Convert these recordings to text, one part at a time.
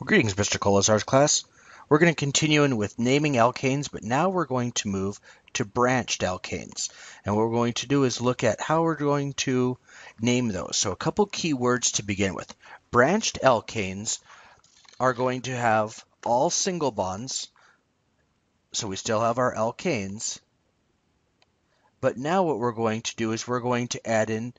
Well, greetings, Mr. Kolesar's class. We're going to continue in with naming alkanes, but now we're going to move to branched alkanes. And what we're going to do is look at how we're going to name those. So a couple key words to begin with. Branched alkanes are going to have all single bonds. So we still have our alkanes. But now what we're going to do is we're going to add in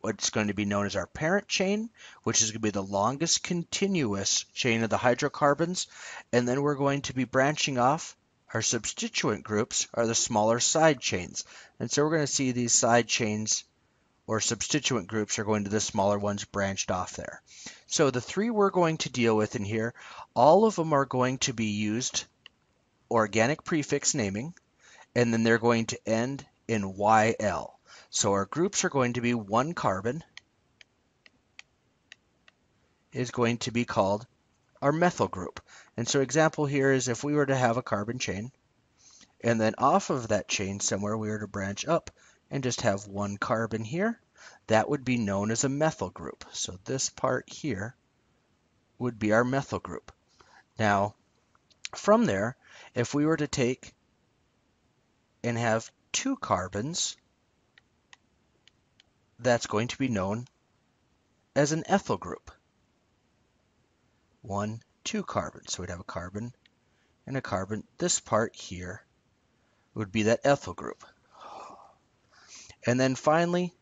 what's going to be known as our parent chain, which is going to be the longest continuous chain of the hydrocarbons. And then we're going to be branching off. Our substituent groups are the smaller side chains. And so we're going to see these side chains or substituent groups are going to the smaller ones branched off there. So the three we're going to deal with in here, all of them are going to be used organic prefix naming, and then they're going to end in YL. So our groups are going to be one carbon is going to be called our methyl group. And so example here is if we were to have a carbon chain, and then off of that chain somewhere we were to branch up and just have one carbon here, that would be known as a methyl group. So this part here would be our methyl group. Now, from there, if we were to take and have two carbons, that's going to be known as an ethyl group. One, two carbons. So we'd have a carbon and a carbon. This part here would be that ethyl group. And then finally,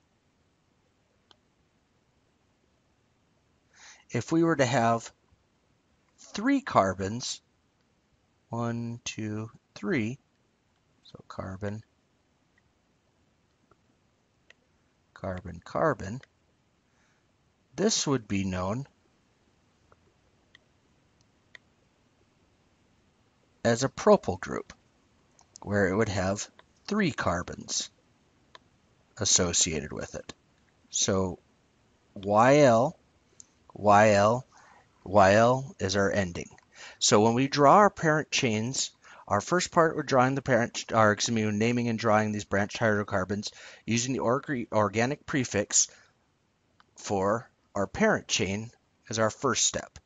if we were to have three carbons, one, two, three, so carbon, carbon, carbon. This would be known as a propyl group, where it would have three carbons associated with it. So YL, YL, YL is our ending. So when we draw our parent chains our first part, we're drawing the parent, or excuse me, naming and drawing these branched hydrocarbons using the organic prefix for our parent chain as our first step.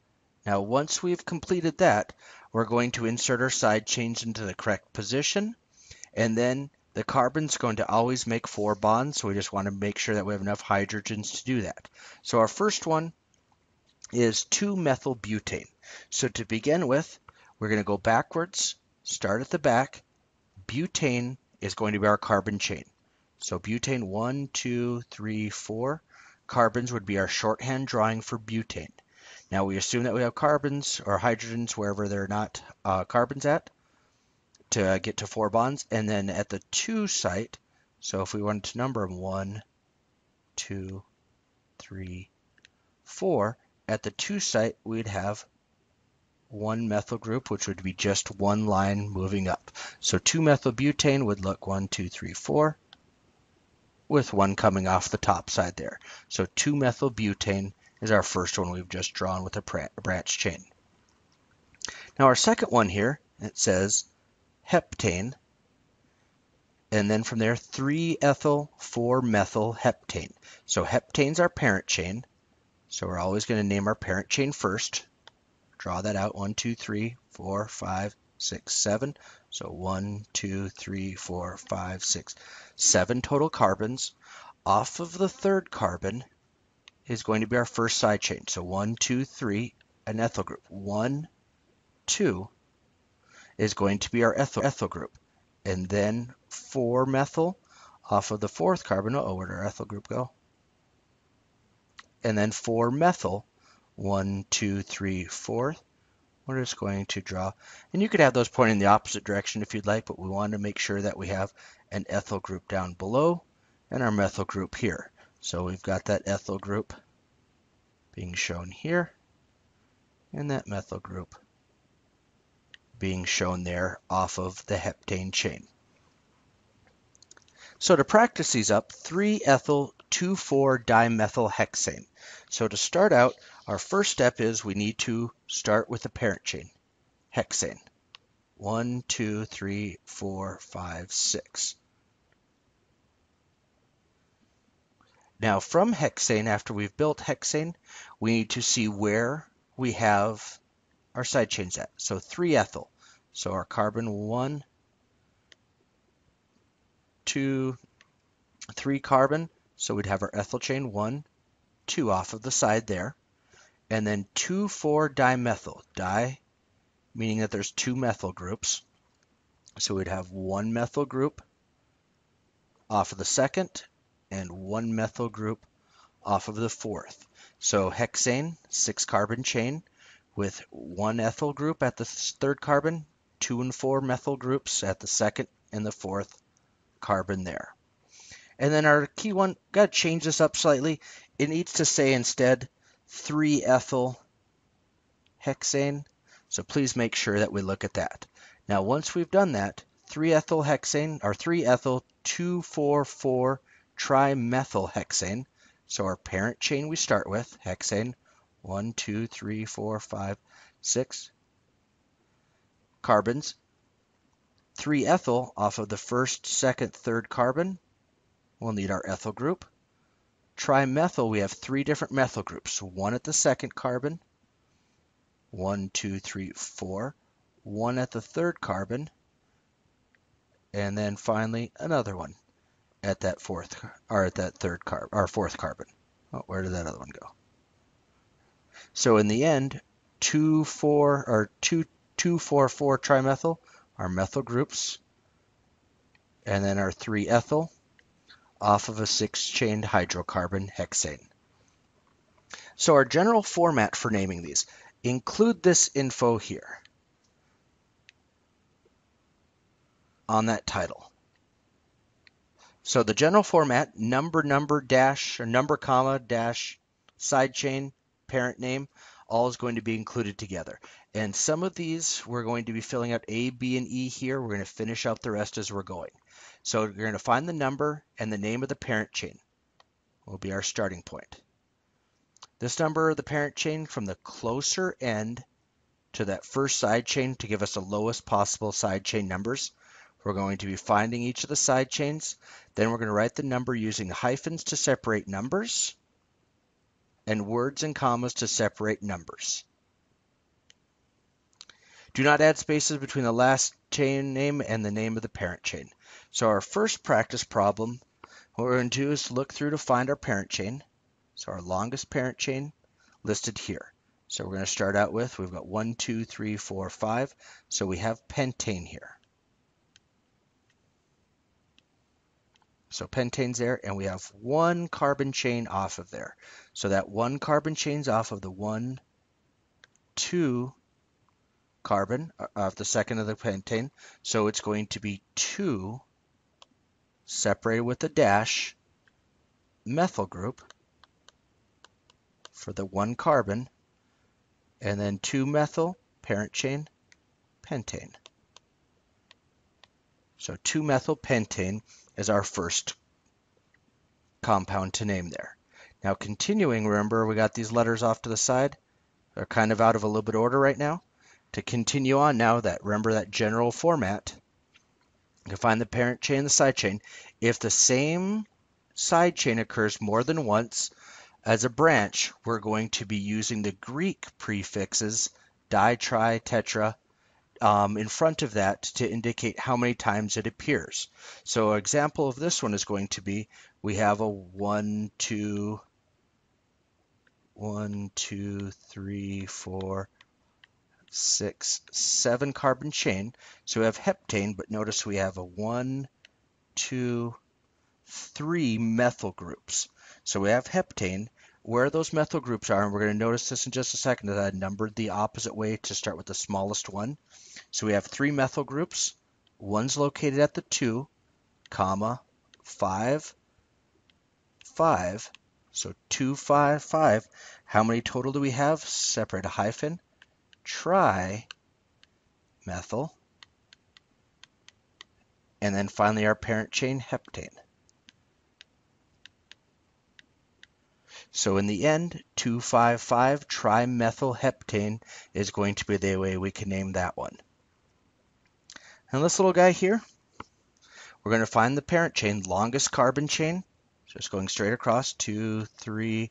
Now, once we've completed that, we're going to insert our side chains into the correct position, and then the carbon's going to always make four bonds, so we just want to make sure that we have enough hydrogens to do that. So our first one is 2-methylbutane. So to begin with, we're going to go backwards start at the back. Butane is going to be our carbon chain. So butane, one, two, three, four. Carbons would be our shorthand drawing for butane. Now we assume that we have carbons or hydrogens wherever they're not uh, carbons at to get to four bonds. And then at the two site, so if we wanted to number them one, two, three, four, at the two site, we'd have one methyl group, which would be just one line moving up. So 2-methylbutane would look one, two, three, four, with one coming off the top side there. So 2-methylbutane is our first one we've just drawn with a branch chain. Now our second one here, it says heptane, and then from there 3-ethyl 4-methyl heptane. So heptane's our parent chain, so we're always going to name our parent chain first. Draw that out. One, two, three, four, five, six, seven. So one, two, three, four, five, six, seven total carbons. Off of the third carbon is going to be our first side chain. So one, two, three, an ethyl group. One, two is going to be our ethyl, ethyl group. And then 4-methyl off of the fourth carbon. Oh, where did our ethyl group go? And then 4-methyl one, two, three, four. We're just going to draw, and you could have those pointing in the opposite direction if you'd like, but we want to make sure that we have an ethyl group down below and our methyl group here. So we've got that ethyl group being shown here, and that methyl group being shown there off of the heptane chain. So to practice these up, 3-ethyl 2,4-dimethylhexane. So to start out, our first step is we need to start with the parent chain, hexane. One, two, three, four, five, six. Now from hexane, after we've built hexane, we need to see where we have our side chains at. So 3-ethyl. So our carbon 1, 2, 3 carbon. So we'd have our ethyl chain 1, 2 off of the side there. And then 2,4-dimethyl. Di meaning that there's two methyl groups. So we'd have one methyl group off of the second and one methyl group off of the fourth. So hexane, six carbon chain with one ethyl group at the third carbon, two and four methyl groups at the second and the fourth carbon there. And then our key one, got to change this up slightly. It needs to say instead 3 ethyl hexane. So please make sure that we look at that. Now once we've done that, 3 ethyl hexane or 3 ethyl 2,4,4 trimethylhexane. So our parent chain we start with, hexane, one, two, three, four, five, six carbons. 3 ethyl off of the first, second, third carbon. We'll need our ethyl group. Trimethyl, we have three different methyl groups. One at the second carbon, one, two, three, four. One at the third carbon, and then finally another one at that fourth or at that third carbon or fourth carbon. Oh, where did that other one go? So in the end, two four or two two four four trimethyl are methyl groups, and then our three ethyl off of a six chained hydrocarbon hexane. So our general format for naming these include this info here on that title. So the general format, number, number, dash, or number, comma, dash, sidechain, parent name, all is going to be included together. And some of these, we're going to be filling out A, B, and E here. We're going to finish out the rest as we're going. So we're going to find the number and the name of the parent chain will be our starting point. This number of the parent chain from the closer end to that first side chain to give us the lowest possible side chain numbers we're going to be finding each of the side chains. Then we're going to write the number using hyphens to separate numbers and words and commas to separate numbers. Do not add spaces between the last chain name and the name of the parent chain. So our first practice problem, what we're going to do is look through to find our parent chain. So our longest parent chain listed here. So we're going to start out with, we've got one, two, three, four, five. So we have pentane here. So pentane's there, and we have one carbon chain off of there. So that one carbon chain's off of the one, two carbon uh, of the second of the pentane. So it's going to be two separated with a dash methyl group for the one carbon, and then two methyl parent chain pentane. So 2-methyl pentane is our first compound to name there. Now continuing, remember we got these letters off to the side. They're kind of out of a little bit order right now. To continue on now, that remember that general format, you can find the parent chain the side chain. If the same side chain occurs more than once as a branch, we're going to be using the Greek prefixes di, tri, tetra, um, in front of that to indicate how many times it appears. So an example of this one is going to be, we have a one, two, one, two, three, four, six, seven carbon chain. So we have heptane, but notice we have a one, two, three methyl groups. So we have heptane, where those methyl groups are, and we're going to notice this in just a second, that I numbered the opposite way to start with the smallest one. So we have three methyl groups. One's located at the 2, comma, 5, 5. So 2, 5, 5. How many total do we have? Separate hyphen. Try methyl. And then finally our parent chain, heptane. So in the end, 2,5,5-trimethylheptane is going to be the way we can name that one. And this little guy here, we're going to find the parent chain, longest carbon chain. Just going straight across, two, three,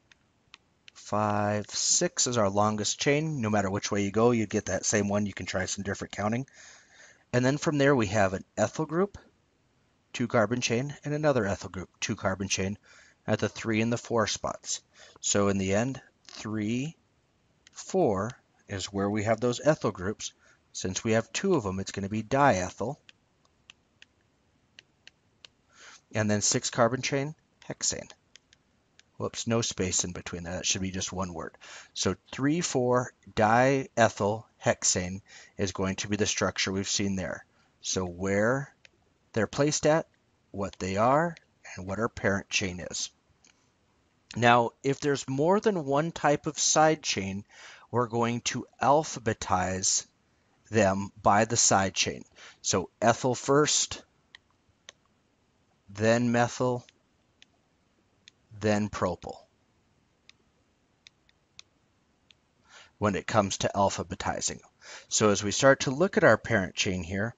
five, six is our longest chain. No matter which way you go, you get that same one. You can try some different counting. And then from there, we have an ethyl group, two carbon chain, and another ethyl group, two carbon chain, at the three and the four spots. So in the end, three, four is where we have those ethyl groups. Since we have two of them, it's going to be diethyl. And then six carbon chain, hexane. Whoops, no space in between that. That should be just one word. So 3,4-diethyl hexane is going to be the structure we've seen there. So where they're placed at, what they are, and what our parent chain is. Now, if there's more than one type of side chain, we're going to alphabetize them by the side chain. So ethyl first, then methyl, then propyl. when it comes to alphabetizing. So as we start to look at our parent chain here,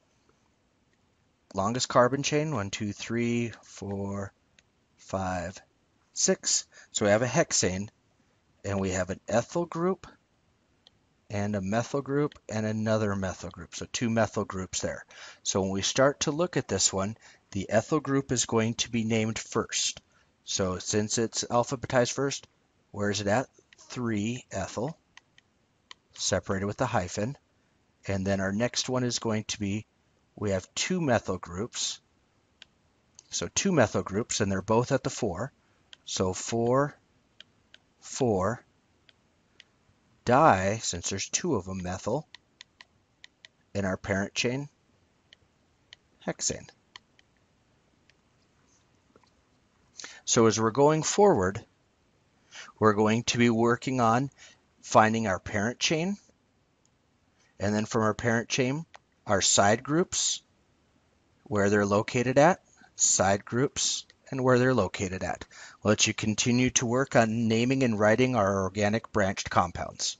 longest carbon chain, one, two, three, four, five, six. So we have a hexane, and we have an ethyl group, and a methyl group, and another methyl group. So two methyl groups there. So when we start to look at this one, the ethyl group is going to be named first. So since it's alphabetized first, where is it at? 3 ethyl, separated with a hyphen. And then our next one is going to be, we have two methyl groups. So two methyl groups, and they're both at the 4. So 4, 4, di, since there's two of them, methyl, in our parent chain, hexane. So as we're going forward, we're going to be working on finding our parent chain, and then from our parent chain, our side groups, where they're located at, side groups, and where they're located at. We'll let you continue to work on naming and writing our organic branched compounds.